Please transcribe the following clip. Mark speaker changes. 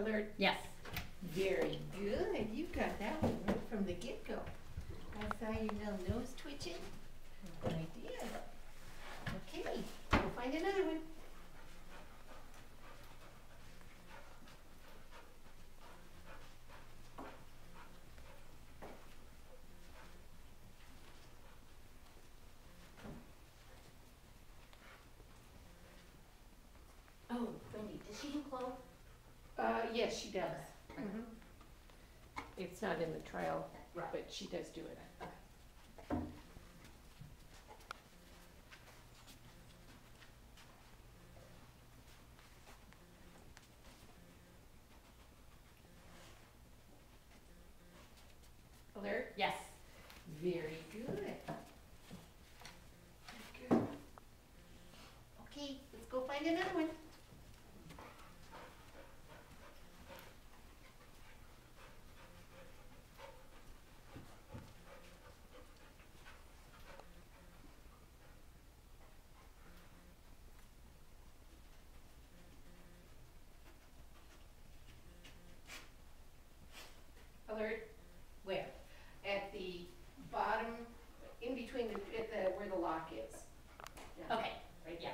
Speaker 1: alert?
Speaker 2: Yes.
Speaker 1: Very good, you got that one right from the get-go. I saw your little nose twitching. Good idea. Okay, we'll find another one.
Speaker 2: Oh, Wendy, does she do clove?
Speaker 1: Uh, yes, she does.
Speaker 2: Okay.
Speaker 1: Mhm.
Speaker 3: It's not in the trial,
Speaker 1: Right.
Speaker 3: but she does do it.
Speaker 1: Alert?
Speaker 2: Yes.
Speaker 1: Very good. Very good. Okay, let's go find another one. between the, at
Speaker 3: the,
Speaker 1: where the lock is. Okay,
Speaker 2: right, yeah.